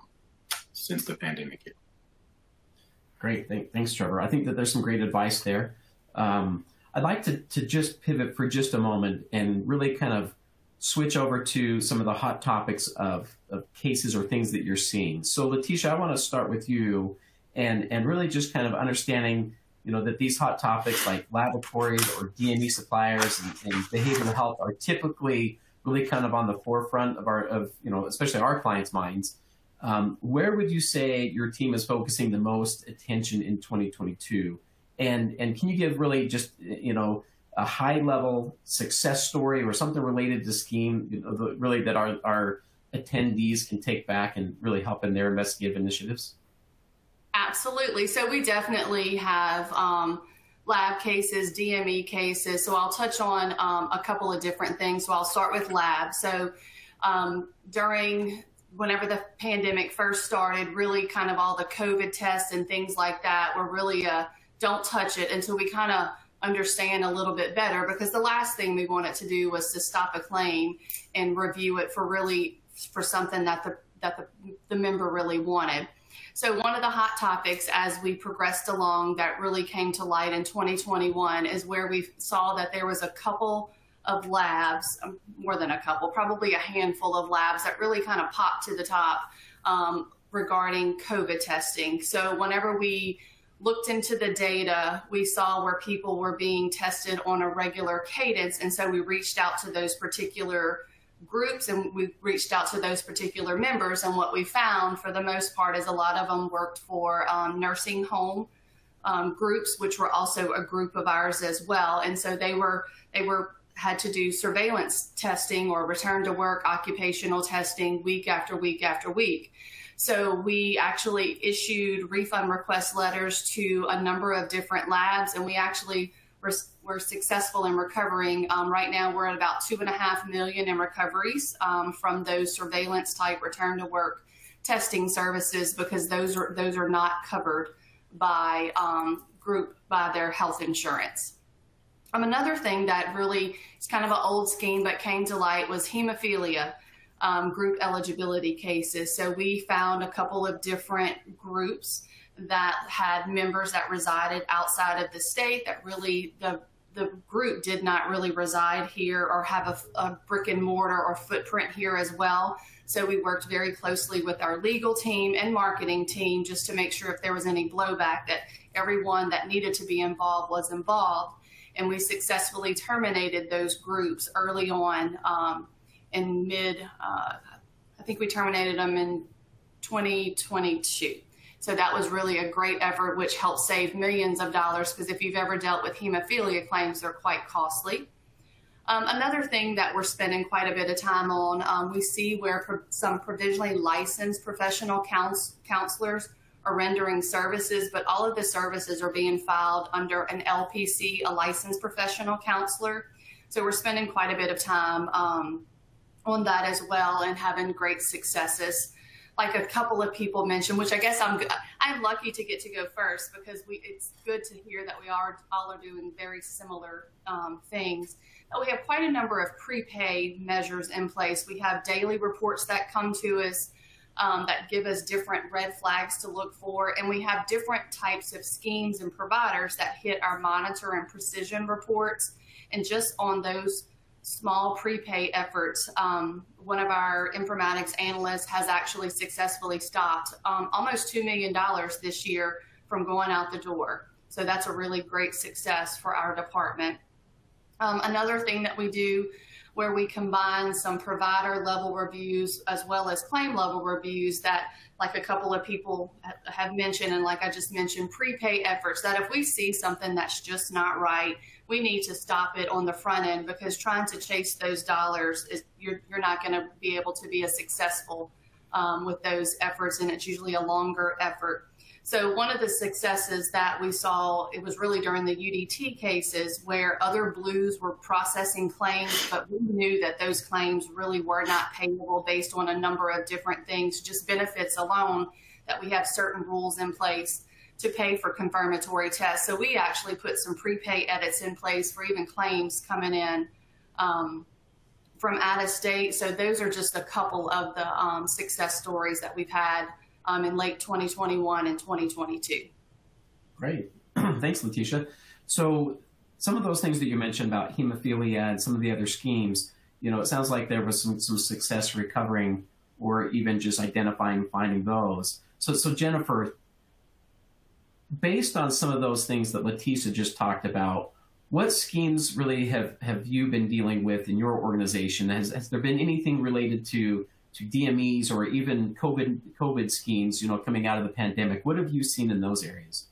since the pandemic hit. Great. Thanks, Trevor. I think that there's some great advice there. Um, I'd like to, to just pivot for just a moment and really kind of switch over to some of the hot topics of, of cases or things that you're seeing. So, Letitia, I want to start with you and and really just kind of understanding you know that these hot topics like laboratories or DME suppliers and, and, behavioral health are typically really kind of on the forefront of our of you know especially our clients' minds. Um, where would you say your team is focusing the most attention in 2022? And and can you give really just you know a high level success story or something related to scheme you know, really that our our attendees can take back and really help in their investigative initiatives? Absolutely. So we definitely have um, lab cases, DME cases. So I'll touch on um, a couple of different things. So I'll start with lab. So um, during whenever the pandemic first started, really kind of all the COVID tests and things like that were really a don't touch it until we kind of understand a little bit better because the last thing we wanted to do was to stop a claim and review it for really for something that the that the, the member really wanted. So, one of the hot topics as we progressed along that really came to light in 2021 is where we saw that there was a couple of labs, um, more than a couple, probably a handful of labs that really kind of popped to the top um, regarding COVID testing. So, whenever we looked into the data, we saw where people were being tested on a regular cadence. And so we reached out to those particular groups and we reached out to those particular members and what we found for the most part is a lot of them worked for um, nursing home um, groups which were also a group of ours as well. And so they were they were had to do surveillance testing or return to work occupational testing week after week after week. So we actually issued refund request letters to a number of different labs and we actually we're successful in recovering. Um, right now, we're at about two and a half million in recoveries um, from those surveillance type return to work testing services because those are those are not covered by um, group by their health insurance. Um, another thing that really is kind of an old scheme but came to light was hemophilia um, group eligibility cases. So we found a couple of different groups that had members that resided outside of the state that really the the group did not really reside here or have a, a, brick and mortar or footprint here as well. So we worked very closely with our legal team and marketing team just to make sure if there was any blowback that everyone that needed to be involved was involved. And we successfully terminated those groups early on um, in mid, uh, I think we terminated them in 2022. So that was really a great effort, which helped save millions of dollars because if you've ever dealt with hemophilia claims, they're quite costly. Um, another thing that we're spending quite a bit of time on, um, we see where pro- some provisionally licensed professional couns- counselors are rendering services, but all of the services are being filed under an LPC, a licensed professional counselor. So we're spending quite a bit of time um, on that as well and having great successes like a couple of people mentioned, which I guess I'm I'm lucky to get to go first because we it's good to hear that we are all are doing very similar um, things. But we have quite a number of prepaid measures in place. We have daily reports that come to us um, that give us different red flags to look for, and we have different types of schemes and providers that hit our monitor and precision reports. And just on those small prepay efforts. Um, one of our informatics analysts has actually successfully stopped um, almost $2 million this year from going out the door. So that's a really great success for our department. Um, another thing that we do where we combine some provider level reviews as well as claim level reviews that like a couple of people have mentioned and like I just mentioned prepay efforts that if we see something that's just not right we need to stop it on the front end because trying to chase those dollars is you're, you're not going to be able to be as successful um, with those efforts and it's usually a longer effort. So one of the successes that we saw, it was really during the UDT cases where other blues were processing claims, but we knew that those claims really were not payable based on a number of different things, just benefits alone, that we have certain rules in place to pay for confirmatory tests. So we actually put some prepay edits in place for even claims coming in um, from out of state. So those are just a couple of the um, success stories that we've had um, in late 2021 and 2022. Great. Thanks, Letitia. So some of those things that you mentioned about hemophilia and some of the other schemes, you know, it sounds like there was some, some success recovering or even just identifying, finding those. So, so Jennifer, based on some of those things that Letitia just talked about, what schemes really have, have you been dealing with in your organization? Has, has there been anything related to to DMEs or even COVID COVID schemes, you know, coming out of the pandemic. What have you seen in those areas?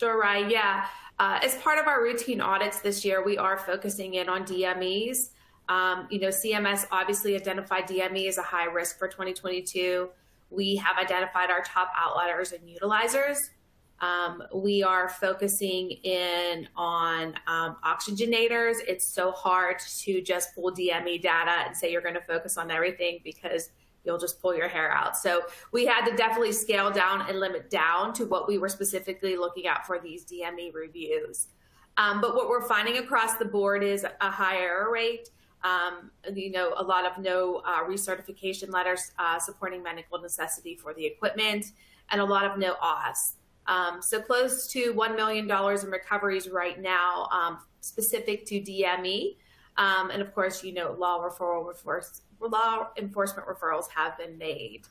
Sure. Yeah. Uh, as part of our routine audits this year, we are focusing in on DMEs. Um, you know, CMS obviously identified DME as a high risk for 2022. We have identified our top outliers and utilizers. Um, we are focusing in on um, oxygenators. It's so hard to just pull DME data and say you're going to focus on everything because you'll just pull your hair out. So we had to definitely scale down and limit down to what we were specifically looking at for these DME reviews. Um, but what we're finding across the board is a higher rate. Um, you know, a lot of no uh, recertification letters uh, supporting medical necessity for the equipment, and a lot of no OS. Um, so close to $1 million in recoveries right now, um, specific to DME. Um, and of course, you know, law referral law enforcement referrals have been made.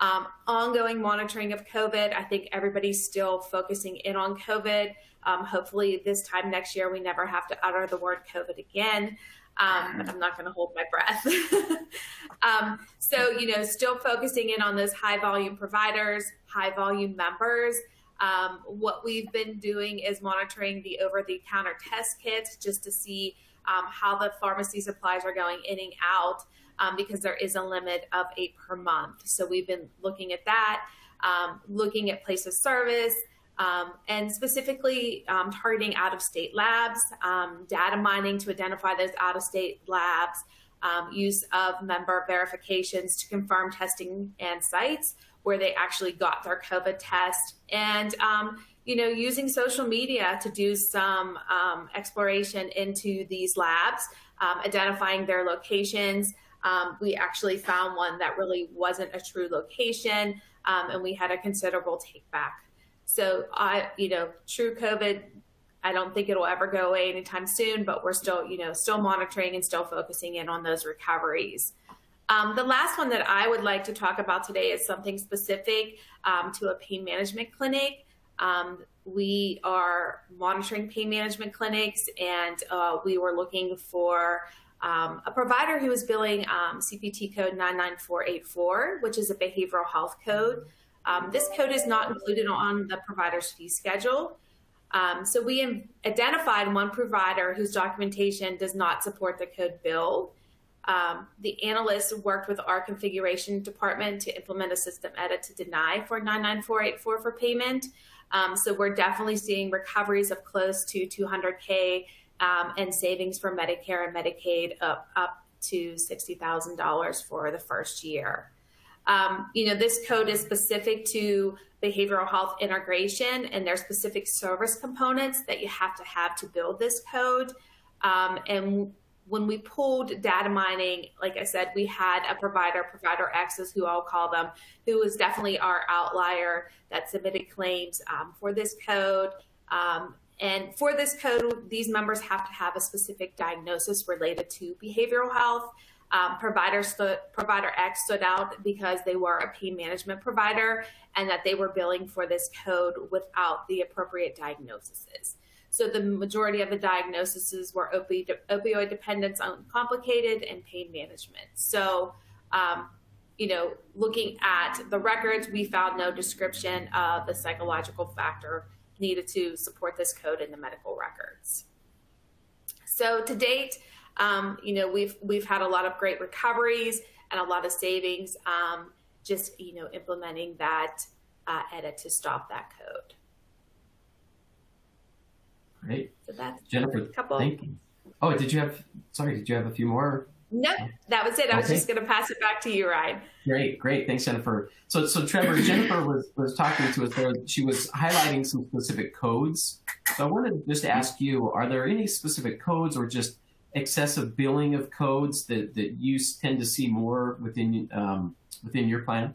Um, ongoing monitoring of COVID. I think everybody's still focusing in on COVID. Um, hopefully, this time next year, we never have to utter the word COVID again. Um, but I'm not going to hold my breath. um, so, you know, still focusing in on those high volume providers, high volume members, um, what we've been doing is monitoring the over the counter test kits just to see um, how the pharmacy supplies are going in and out um, because there is a limit of eight per month. So we've been looking at that, um, looking at place of service. Um, and specifically um, targeting out of state labs, data mining to identify those out of state labs, use of member verifications to confirm testing and sites, where they actually got their COVID test, and um, you know, using social media to do some um, exploration into these labs, um, identifying their locations. Um, we actually found one that really wasn't a true location. um, and we had a considerable take back. So I, you know, true COVID, I don't think it'll ever go away anytime soon, but we're still, you know, still monitoring and still focusing in on those recoveries. Um, the last one that I would like to talk about today is something specific um, to a pain management clinic. Um, we are monitoring pain management clinics, and uh, we were looking for um, a provider who was billing um, CPT code 99484, which is a behavioral health code. Um, this code is not included on the provider's fee schedule. So we identified one provider whose documentation does not support the code bill. Um, the analysts worked with our configuration department to implement a system edit to deny for 99484 for payment. Um, so we're definitely seeing recoveries of close to 200K um, and savings for Medicare and Medicaid up, up to $60,000 for the first year. Um, you know, this code is specific to behavioral health integration, and there's specific service components that you have to have to build this code. Um, and when we pulled data mining, like I said, we had a provider, Provider X is who I'll call them, who was definitely our outlier that submitted claims um, for this code. Um, and for this code, these members have to have a specific diagnosis related to behavioral health. Um, provider, provider X stood out because they were a pain management provider and that they were billing for this code without the appropriate diagnoses. So the majority of the diagnoses were opioid, opioid dependence, uncomplicated, and pain management. So, um, you know, looking at the records, we found no description of the psychological factor needed to support this code in the medical records. So to date, um, you know, we've we've had a lot of great recoveries and a lot of savings. Um, just you know, implementing that uh, edit to stop that code. Great. So that's Jennifer, couple. thank you. Oh, did you have, sorry, did you have a few more? No, that was it. I was Okay. just going to pass it back to you, Ryan. Great, great. Thanks, Jennifer. So, so Trevor, Jennifer was, was talking to us there. She was highlighting some specific codes. So I wanted just to ask you, are there any specific codes or just excessive billing of codes that, that you tend to see more within, um, within your plan?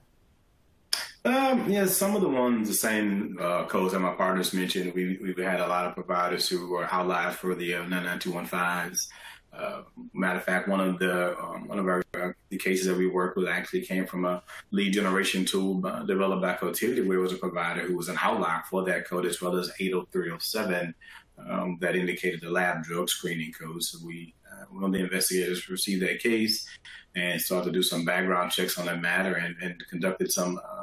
Um, yeah, some of the ones, the same uh, codes that my partners mentioned. We, we've had a lot of providers who were outliers for the uh, 99215s. Uh, matter of fact, one of the um, one of our uh, the cases that we worked with actually came from a lead generation tool uh, developed by Cotiviti, where it was a provider who was an outlier for that code, as well as 80307 um, that indicated the lab drug screening code. So we, uh, one of the investigators received that case and started to do some background checks on that matter and, and conducted some uh,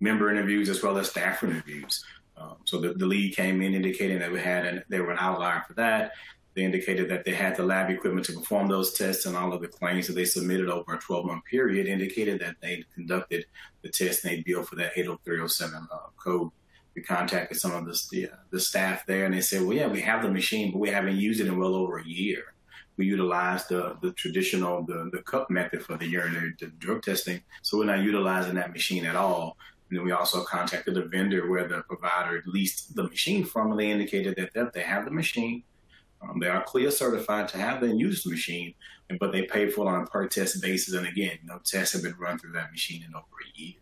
member interviews as well as staff interviews. Um, so the, the lead came in indicating that we had an, they were an outlier for that. They indicated that they had the lab equipment to perform those tests, and all of the claims that they submitted over a 12 month period indicated that they conducted the test and they billed for that 80307 uh, code. We contacted some of the, the, uh, the staff there, and they said, "Well, yeah, we have the machine, but we haven't used it in well over a year." we utilized the, the traditional the, the cup method for the urinary the drug testing, so we're not utilizing that machine at all. And then we also contacted the vendor where the provider leased the machine from, and they indicated that they, have the machine. Um, they are CLIA certified to have and use the machine, but they pay for it on a per test basis. And again, no tests have been run through that machine in over a year.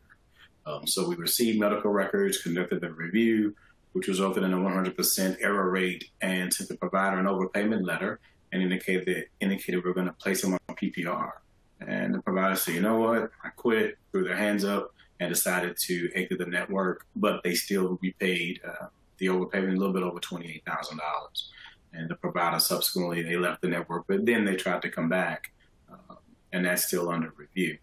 Um, so we received medical records, conducted the review, which resulted in a 100% error rate, and sent the provider an overpayment letter and indicated that indicated we're going to place them on PPR. And the provider said, you know what, I quit, threw their hands up, and decided to exit the network, but they still repaid uh, the overpayment a little bit over $28,000. And the provider subsequently, they left the network, but then they tried to come back, uh, and that's still under review.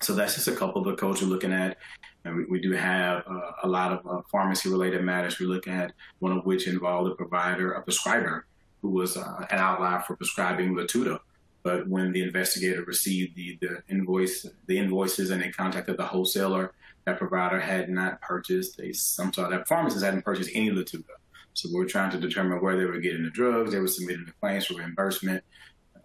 So that's just a couple of the codes we're looking at. And we, we do have uh, a lot of uh, pharmacy related matters we're looking at, one of which involved a provider, a prescriber who was uh, an outlier for prescribing Latuda. But when the investigator received the, the invoice, the invoices, and they contacted the wholesaler, that provider had not purchased a some sort that pharmacist hadn't purchased any Latuda. So we were trying to determine where they were getting the drugs. They were submitting the claims for reimbursement,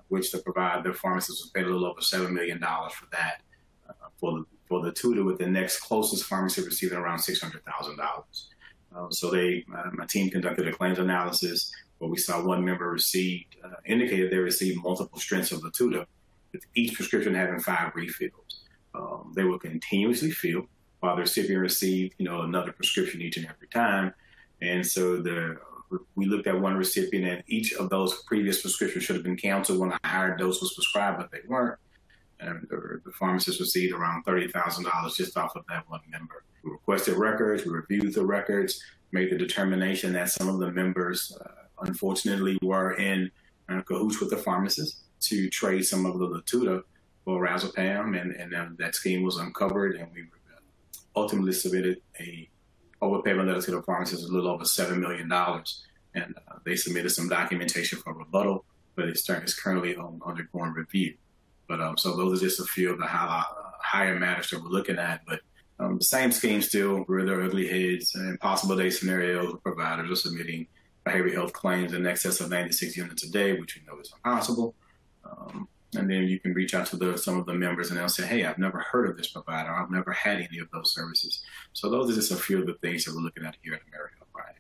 which the provider, the pharmacist was paid a little over seven million dollars for that. Uh, for the for Latuda, with the next closest pharmacy receiving around six hundred thousand dollars. Uh, so they, uh, my team conducted a claims analysis where we saw one member received, uh, indicated they received multiple strengths of Latuda, with each prescription having five refills. Um, they were continuously filled. while the recipient received, you know, another prescription each and every time. And so the we looked at one recipient and each of those previous prescriptions should have been canceled when a higher dose was prescribed, but they weren't. And the, the pharmacist received around $30,000 just off of that one member. We requested records, we reviewed the records, made the determination that some of the members, uh, unfortunately, were in uh, cahoots with the pharmacist to trade some of the Latuda for Razepam, and, and uh, that scheme was uncovered, and we ultimately submitted a overpayment letter to the pharmacist, a little over $7 million, and uh, they submitted some documentation for rebuttal, but it's, it's currently on, undergoing review. But um, so those are just a few of the high, uh, higher matters that we're looking at, but um, the same scheme still, rear their ugly heads, and possible day scenarios providers are submitting behavioral health claims in excess of 96 units a day, which we know is impossible. Um, and then you can reach out to the, some of the members and they'll say, hey, I've never heard of this provider. I've never had any of those services. So those are just a few of the things that we're looking at here at Friday.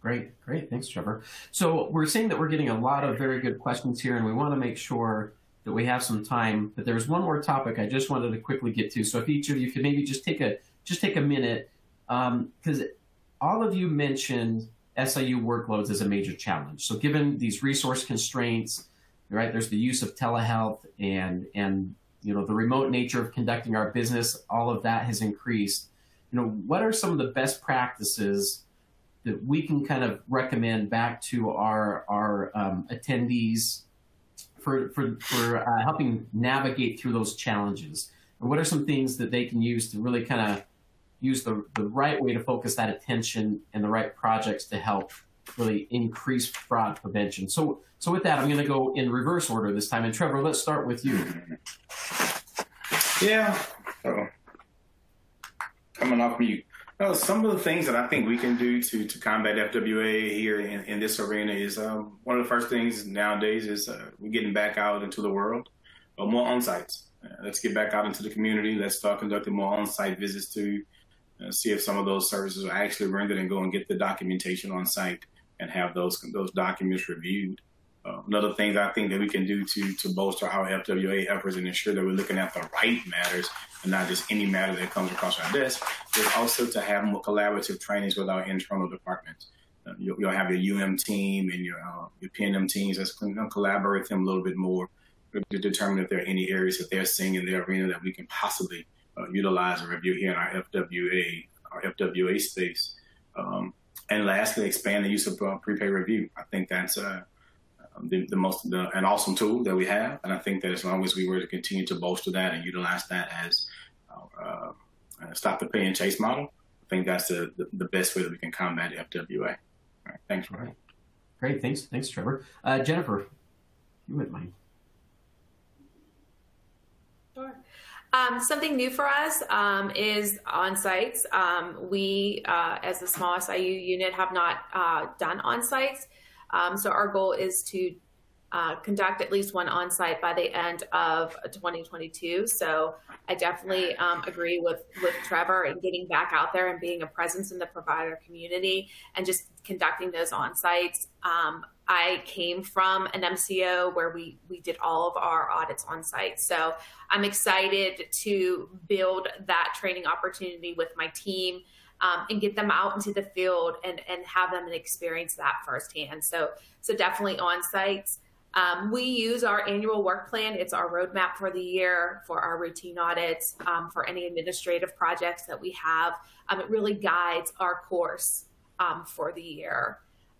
Great, great. Thanks, Trevor. So we're seeing that we're getting a lot of very good questions here, and we want to make sure that we have some time. But there's one more topic I just wanted to quickly get to. So if each of you could maybe just take a just take a minute, because um, all of you mentioned SIU workloads is a major challenge. So given these resource constraints, right, there's the use of telehealth and and you know the remote nature of conducting our business. All of that has increased. You know, what are some of the best practices that we can kind of recommend back to our our um, attendees for for for uh, helping navigate through those challenges? And what are some things that they can use to really kind of use the the right way to focus that attention and the right projects to help really increase fraud prevention? So so with that, I'm going to go in reverse order this time. And Trevor, let's start with you. Yeah. So coming off mute. Well, some of the things that I think we can do to, to combat FWA here in, in this arena is um, one of the first things nowadays is uh, we're getting back out into the world, uh, more on sites. Uh, let's get back out into the community. Let's start conducting more on site visits to uh, see if some of those services are actually rendered and go and get the documentation on site and have those those documents reviewed. Uh, another thing I think that we can do to to bolster our FWA efforts and ensure that we're looking at the right matters and not just any matter that comes across our desk is also to have more collaborative trainings with our internal departments. Uh, you'll, you'll, have your UM team and your uh, your PNM teams that's going to collaborate with them a little bit more to determine if there are any areas that they're seeing in their arena that we can possibly uh, utilize and review here in our FWA our FWA space. Um, and lastly, expand the use of uh, prepaid review. I think that's uh, um, the, the, most the, an awesome tool that we have, and I think that as long as we were to continue to bolster that and utilize that as uh, stop the pay and chase model, I think that's the, the, the best way that we can combat FWA. All right, thanks, Ryan. Great, thanks, thanks, Trevor. Uh, Jennifer, you wouldn't mind. Sure. Um, something new for us um, is on sites. Um, we, uh, as the small SIU unit, have not uh, done on sites. Um, so our goal is to uh, conduct at least one on site by the end of 2022. So I definitely um, agree with with Trevor and getting back out there and being a presence in the provider community and just conducting those on sites. I came from an MCO where we we did all of our audits on site. So I'm excited to build that training opportunity with my team um, and get them out into the field and, and have them experience that firsthand. So, so definitely on sites. Um, we use our annual work plan. It's our roadmap for the year, for our routine audits, um, for any administrative projects that we have. Um, it really guides our course um, for the year.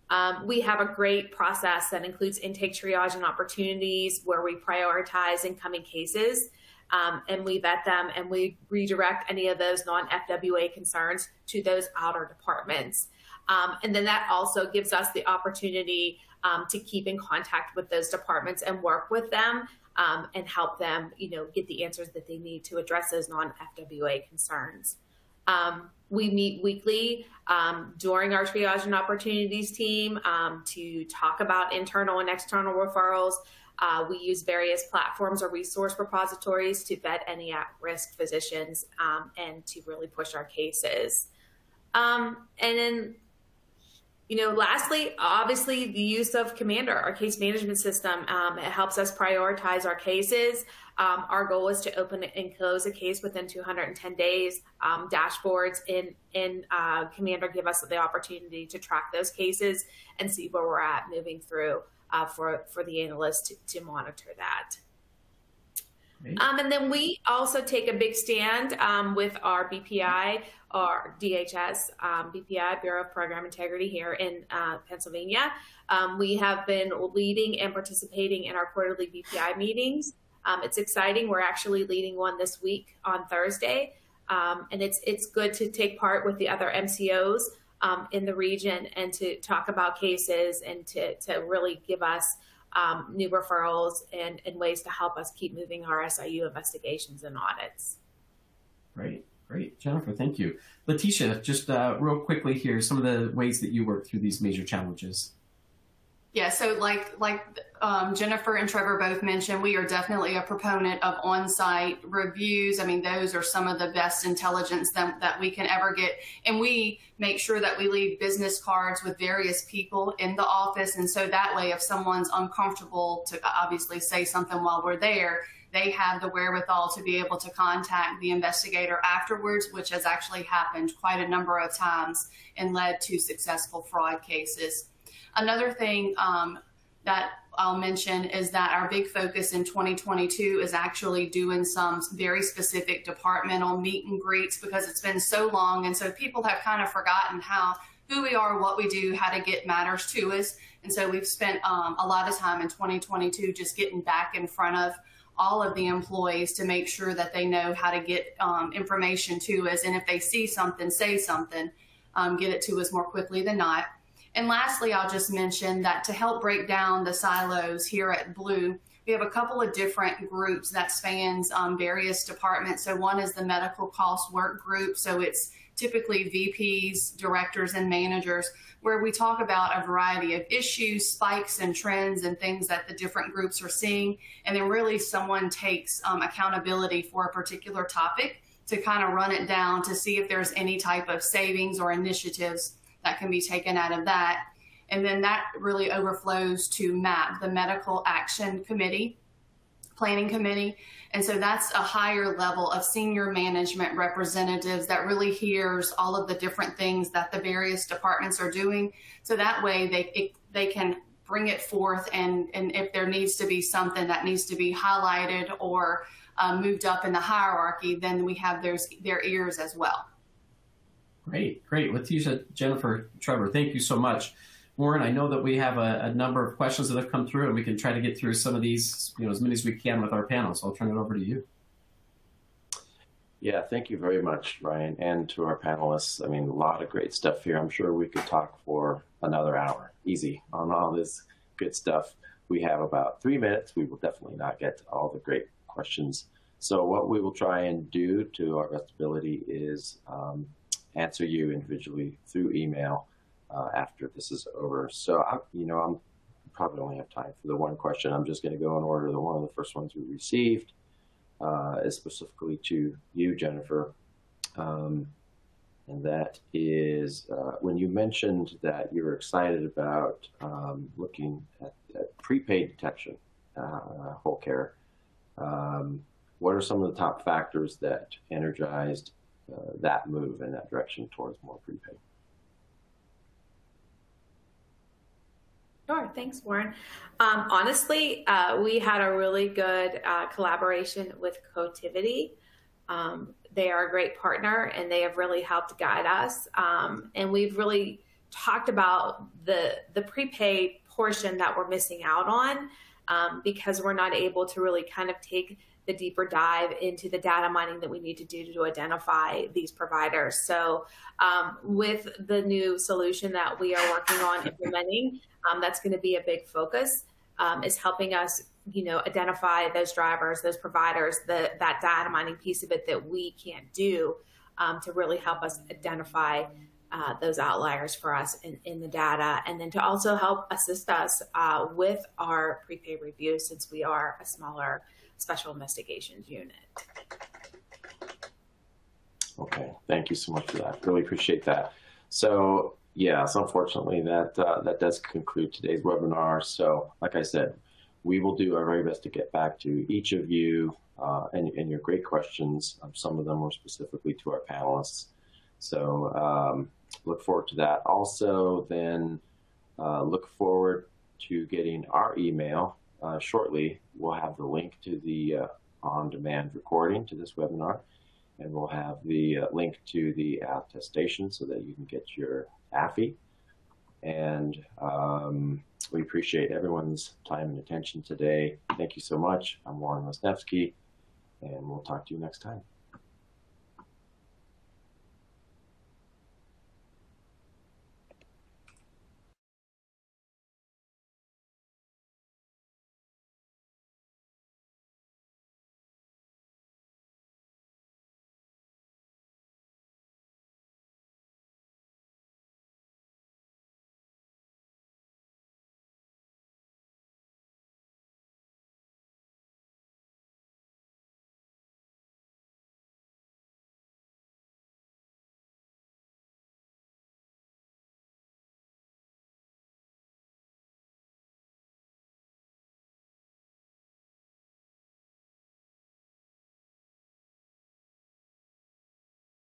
Um, we have a great process that includes intake triage and opportunities where we prioritize incoming cases um, and we vet them and we redirect any of those non FWA concerns to those outer departments. Um, and then that also gives us the opportunity um, to keep in contact with those departments and work with them um, and help them, you know, get the answers that they need to address those non FWA concerns. Um, we meet weekly um, during our triage and opportunities team to talk about internal and external referrals. Uh, we use various platforms or resource repositories to vet any at-risk physicians um, and to really push our cases. Um, and then you know, lastly, obviously, the use of Commander, our case management system, um, it helps us prioritize our cases. Um, our goal is to open and close a case within 210 days. Um, dashboards in in uh, Commander give us the opportunity to track those cases and see where we're at moving through uh, for for the analyst to, to monitor that. Um, and then we also take a big stand um, with our BPI our DHS, um, BPI, Bureau of Program Integrity here in uh, Pennsylvania. Um, we have been leading and participating in our quarterly BPI meetings. Um, it's exciting. We're actually leading one this week on Thursday, um, and it's it's good to take part with the other MCOs um, in the region and to talk about cases and to to really give us um, new referrals and, and ways to help us keep moving our SIU investigations and audits. Great. Great, Jennifer, thank you. Letitia, just uh, real quickly here, some of the ways that you work through these major challenges. Yeah, so like like um, Jennifer and Trevor both mentioned, we are definitely a proponent of on-site reviews. I mean, those are some of the best intelligence that, that we can ever get, and we make sure that we leave business cards with various people in the office, and so that way, if someone's uncomfortable to obviously say something while we're there, they have the wherewithal to be able to contact the investigator afterwards, which has actually happened quite a number of times and led to successful fraud cases. Another thing um, that I'll mention is that our big focus in 2022 is actually doing some very specific departmental meet and greets because it's been so long. And so people have kind of forgotten how, who we are, what we do, how to get matters to us. And so we've spent um, a lot of time in 2022 just getting back in front of all of the employees to make sure that they know how to get um, information to us. And if they see something, say something, um, get it to us more quickly than not. And lastly, I'll just mention that to help break down the silos here at Blue, we have a couple of different groups that spans um, various departments. So one is the medical cost work group. So it's typically VPs, directors, and managers, where we talk about a variety of issues, spikes, and trends, and things that the different groups are seeing. And then really someone takes um, accountability for a particular topic to kind of run it down to see if there's any type of savings or initiatives that can be taken out of that. And then that really overflows to MAP, the Medical Action Committee, Planning Committee. And so that's a higher level of senior management representatives that really hears all of the different things that the various departments are doing. So that way they, it, they can bring it forth and, and if there needs to be something that needs to be highlighted or uh, moved up in the hierarchy, then we have those, their ears as well. Great, great. Letitia, Jennifer, Trevor, thank you so much. Warren, I know that we have a, a, number of questions that have come through, and we can try to get through some of these, you know, as many as we can with our panel. So I'll turn it over to you. Yeah, thank you very much, Ryan, and to our panelists. I mean, a lot of great stuff here. I'm sure we could talk for another hour, easy, on all this good stuff. We have about three minutes. We will definitely not get to all the great questions. So what we will try and do to our best ability is um, answer you individually through email uh, after this is over. So, I, you know, I'm probably only have time for the one question. I'm just going to go in order. The one of the first ones we received uh, is specifically to you, Jennifer. Um, and that is uh, when you mentioned that you're excited about um, looking at, at, prepaid detection, uh, whole care. Um, what are some of the top factors that energized that move in that direction towards more prepaid? Sure. Thanks, Warren. Um, honestly, uh, we had a really good uh, collaboration with Cotiviti. Um, they are a great partner and they have really helped guide us. Um, and we've really talked about the, the prepaid portion that we're missing out on um, because we're not able to really kind of take the deeper dive into the data mining that we need to do to identify these providers. So, um, with the new solution that we are working on implementing, um, that's going to be a big focus. Um, is helping us, you know, identify those drivers, those providers, the, that data mining piece of it that we can't do um, to really help us identify uh, those outliers for us in, in, the data, and then to also help assist us uh, with our prepaid review since we are a smaller special investigations unit. Okay, thank you so much for that. Really appreciate that. So yes, unfortunately, that uh, that does conclude today's webinar. So, like I said, we will do our very best to get back to each of you uh, and, and your great questions. Um, some of them were specifically to our panelists. So, um, look forward to that. Also, then uh, look forward to getting our email uh, shortly. We'll have the link to the uh, on-demand recording to this webinar, and we'll have the uh, link to the attestation so that you can get your AHFI. And um, we appreciate everyone's time and attention today. Thank you so much. I'm Warren Wisniewski, and we'll talk to you next time.